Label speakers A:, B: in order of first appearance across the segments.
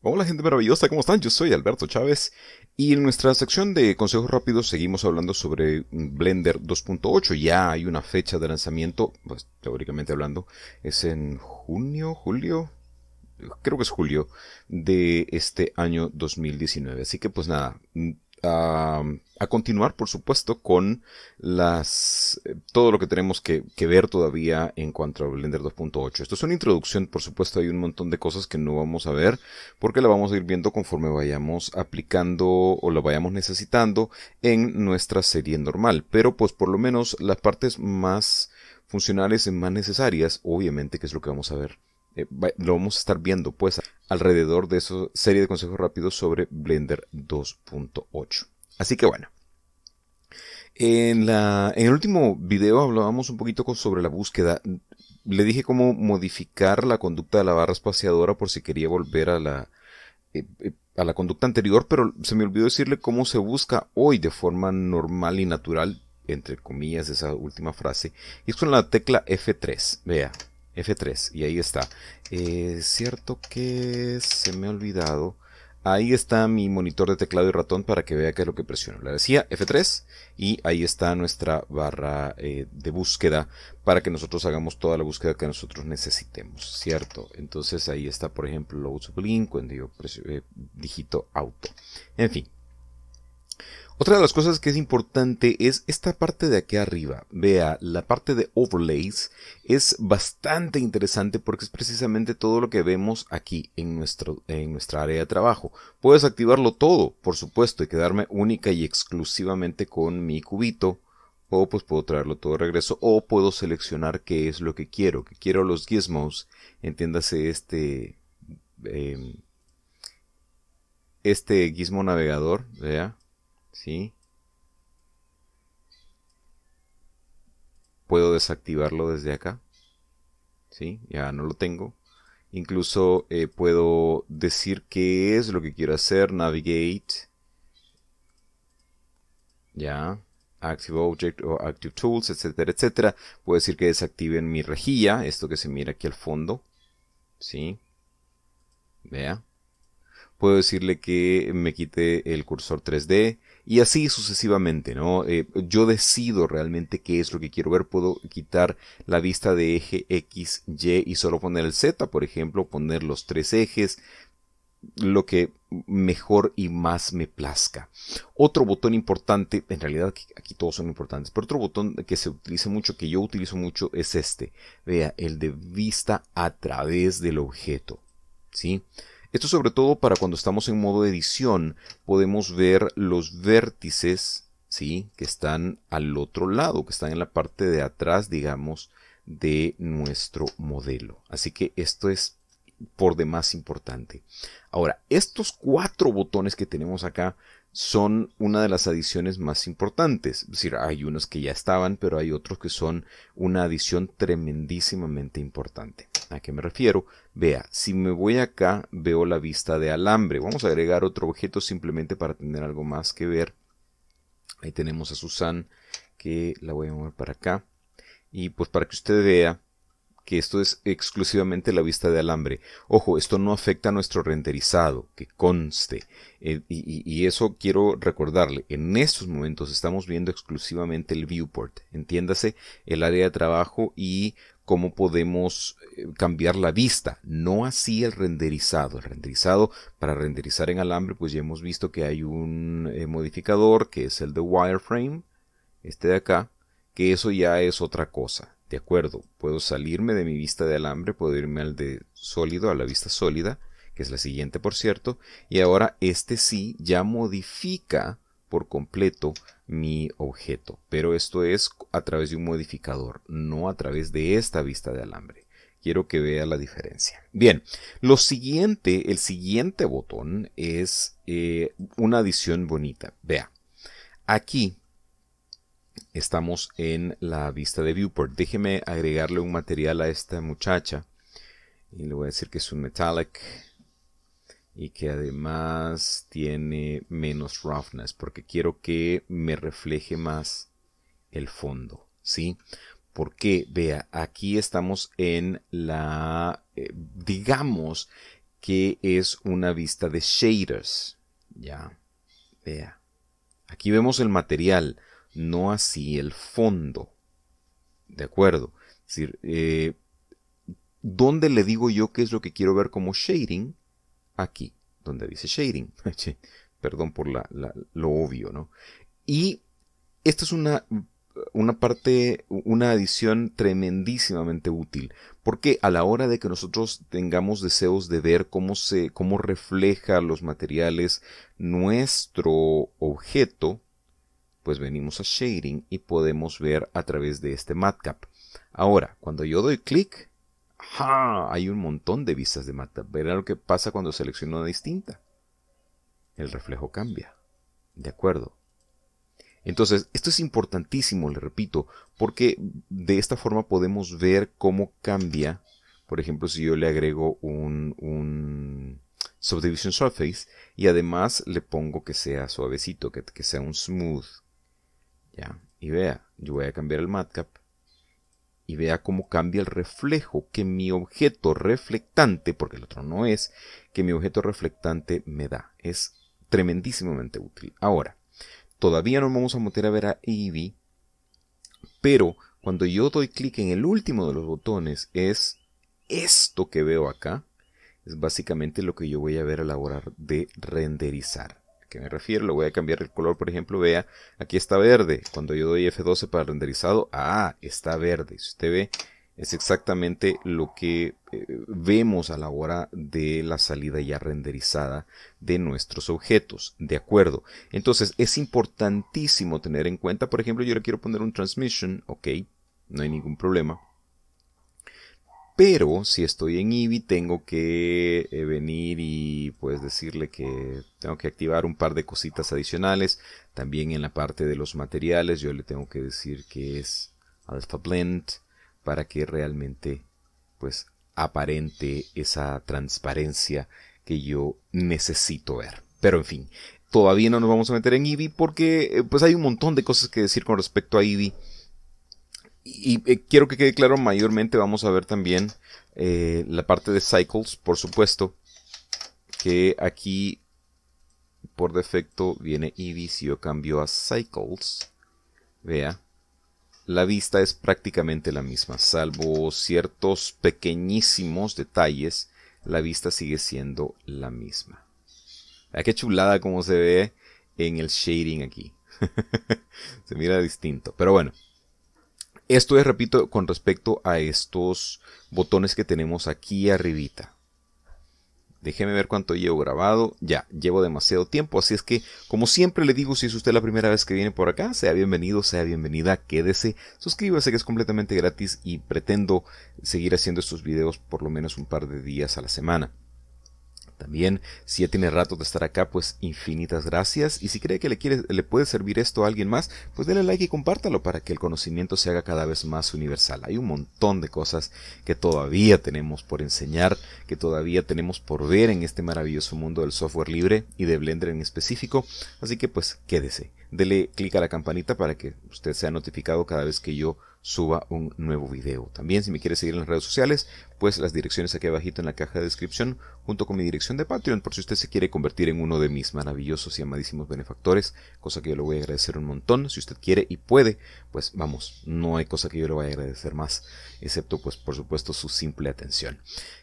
A: Hola gente maravillosa, ¿cómo están? Yo soy Alberto Chávez y en nuestra sección de consejos rápidos seguimos hablando sobre Blender 2.8. Ya hay una fecha de lanzamiento, pues teóricamente hablando, es en junio, julio, creo que es julio de este año 2019. Así que pues nada, a, continuar, por supuesto, con las eh, todo lo que tenemos que, ver todavía en cuanto a Blender 2.8. Esto es una introducción, por supuesto, hay un montón de cosas que no vamos a ver porque la vamos a ir viendo conforme vayamos aplicando o lo vayamos necesitando en nuestra serie normal. Pero pues por lo menos las partes más funcionales y más necesarias, obviamente que es lo que vamos a ver eh, lo vamos a estar viendo pues alrededor de esa serie de consejos rápidos sobre Blender 2.8. Así que bueno. En, el último video hablábamos un poquito sobre la búsqueda. Le dije cómo modificar la conducta de la barra espaciadora por si quería volver a la, eh, eh, a la conducta anterior, pero se me olvidó decirle cómo se busca hoy de forma normal y natural, entre comillas, esa última frase. Y es con la tecla F3. Vea, F3 y ahí está. Es cierto que se me ha olvidado. Ahí está mi monitor de teclado y ratón para que vea qué es lo que presiono. Le decía F3 y ahí está nuestra barra eh, de búsqueda para que nosotros hagamos toda la búsqueda que nosotros necesitemos, ¿cierto? Entonces ahí está, por ejemplo, Load Sublink cuando yo eh, digito auto. En fin, otra de las cosas que es importante es esta parte de aquí arriba. Vea, la parte de overlays es bastante interesante porque es precisamente todo lo que vemos aquí en, nuestro, en nuestra área de trabajo. Puedes activarlo todo, por supuesto, y quedarme única y exclusivamente con mi cubito. O pues puedo traerlo todo de regreso. O puedo seleccionar qué es lo que quiero. Que quiero los gizmos. Entiéndase este... Em, este gizmo navegador. Vea ¿sí? Puedo desactivarlo desde acá, ¿sí? Ya no lo tengo. Incluso eh, puedo decir qué es lo que quiero hacer, navigate, ya, Active Object o Active Tools, etcétera, etcétera. Puedo decir que desactiven mi rejilla, esto que se mira aquí al fondo, ¿sí? Vea. Puedo decirle que me quite el cursor 3D, y así sucesivamente, ¿no? Eh, yo decido realmente qué es lo que quiero ver. Puedo quitar la vista de eje X, Y y solo poner el Z, por ejemplo, poner los tres ejes, lo que mejor y más me plazca. Otro botón importante, en realidad aquí todos son importantes, pero otro botón que se utiliza mucho, que yo utilizo mucho, es este. Vea, el de vista a través del objeto. ¿Sí? Esto sobre todo para cuando estamos en modo edición, podemos ver los vértices, ¿sí? Que están al otro lado, que están en la parte de atrás, digamos, de nuestro modelo. Así que esto es por demás importante. Ahora, estos cuatro botones que tenemos acá son una de las adiciones más importantes. Es decir, hay unos que ya estaban, pero hay otros que son una adición tremendísimamente importante. ¿A qué me refiero? Vea, si me voy acá, veo la vista de alambre. Vamos a agregar otro objeto simplemente para tener algo más que ver. Ahí tenemos a Susan, que la voy a mover para acá. Y pues para que usted vea que esto es exclusivamente la vista de alambre. Ojo, esto no afecta a nuestro renderizado, que conste. Eh, y, eso quiero recordarle. En estos momentos estamos viendo exclusivamente el viewport. Entiéndase el área de trabajo y cómo podemos eh, cambiar la vista, no así el renderizado. El renderizado, para renderizar en alambre, pues ya hemos visto que hay un eh, modificador que es el de wireframe, este de acá, que eso ya es otra cosa. De acuerdo, puedo salirme de mi vista de alambre, puedo irme al de sólido, a la vista sólida, que es la siguiente por cierto, y ahora este sí ya modifica por completo mi objeto, pero esto es a través de un modificador, no a través de esta vista de alambre. Quiero que vea la diferencia. Bien, lo siguiente, el siguiente botón es eh, una adición bonita. Vea, aquí estamos en la vista de viewport. Déjeme agregarle un material a esta muchacha. Y le voy a decir que es un metallic. Y que además tiene menos roughness. Porque quiero que me refleje más el fondo. ¿Sí? Porque, vea, aquí estamos en la, eh, digamos, que es una vista de shaders. Ya, vea. Aquí vemos el material, no así el fondo. ¿De acuerdo? Es decir, eh, ¿dónde le digo yo qué es lo que quiero ver como shading? Aquí, donde dice shading. Perdón por lo obvio, ¿no? Y esta es una, una parte, una adición tremendísimamente útil, porque a la hora de que nosotros tengamos deseos de ver cómo se, cómo refleja los materiales nuestro objeto, pues venimos a shading y podemos ver a través de este matcap. Ahora, cuando yo doy clic, hay un montón de vistas de matcap. Verá lo que pasa cuando selecciono una distinta. El reflejo cambia. De acuerdo. Entonces, esto es importantísimo, le repito, porque de esta forma podemos ver cómo cambia. Por ejemplo, si yo le agrego un, un Subdivision Surface y además le pongo que sea suavecito, que, que sea un smooth. ¿Ya? Y vea, yo voy a cambiar el matcap y vea cómo cambia el reflejo que mi objeto reflectante, porque el otro no es, que mi objeto reflectante me da. Es tremendísimamente útil. Ahora, Todavía no vamos a meter a ver a Eevee, pero cuando yo doy clic en el último de los botones es esto que veo acá. Es básicamente lo que yo voy a ver a la hora de renderizar. ¿A qué me refiero? Le voy a cambiar el color, por ejemplo, vea, aquí está verde. Cuando yo doy F12 para renderizado, ah, está verde. Si usted ve, es exactamente lo que eh, vemos a la hora de la salida ya renderizada de nuestros objetos. De acuerdo. Entonces es importantísimo tener en cuenta, por ejemplo, yo le quiero poner un transmission, ok, no hay ningún problema. Pero si estoy en Eevee tengo que eh, venir y pues decirle que tengo que activar un par de cositas adicionales. También en la parte de los materiales yo le tengo que decir que es Alpha Blend para que realmente pues aparente esa transparencia que yo necesito ver. Pero en fin, todavía no nos vamos a meter en Eevee porque eh, pues hay un montón de cosas que decir con respecto a Eevee. Y eh, quiero que quede claro, mayormente vamos a ver también eh, la parte de Cycles, por supuesto, que aquí por defecto viene Eevee si yo cambio a Cycles. Vea, la vista es prácticamente la misma, salvo ciertos pequeñísimos detalles, la vista sigue siendo la misma. Vea qué chulada como se ve en el shading aquí. se mira distinto, pero bueno. Esto es, repito, con respecto a estos botones que tenemos aquí arribita. Déjeme ver cuánto llevo grabado. Ya, llevo demasiado tiempo. Así es que, como siempre le digo, si es usted la primera vez que viene por acá, sea bienvenido, sea bienvenida, quédese, suscríbase que es completamente gratis y pretendo seguir haciendo estos videos por lo menos un par de días a la semana. También, si ya tiene rato de estar acá, pues infinitas gracias. Y si cree que le, quiere, le puede servir esto a alguien más, pues denle like y compártalo para que el conocimiento se haga cada vez más universal. Hay un montón de cosas que todavía tenemos por enseñar, que todavía tenemos por ver en este maravilloso mundo del software libre y de Blender en específico. Así que pues quédese. Dele clic a la campanita para que usted sea notificado cada vez que yo suba un nuevo video. También si me quiere seguir en las redes sociales, pues las direcciones aquí abajito en la caja de descripción, junto con mi dirección de Patreon, por si usted se quiere convertir en uno de mis maravillosos y amadísimos benefactores, cosa que yo le voy a agradecer un montón. Si usted quiere y puede, pues vamos, no hay cosa que yo le vaya a agradecer más, excepto pues por supuesto su simple atención.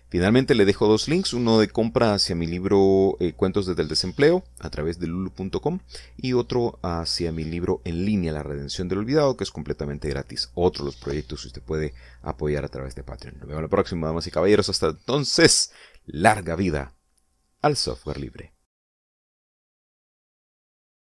A: Finalmente le dejo dos links, uno de compra hacia mi libro eh, Cuentos desde el desempleo a través de lulu.com y otro hacia mi libro en línea La redención del olvidado que es completamente gratis. Otro de los proyectos que usted puede apoyar a través de Patreon. Nos vemos la próxima, damas y caballeros. Hasta entonces, larga vida al software libre.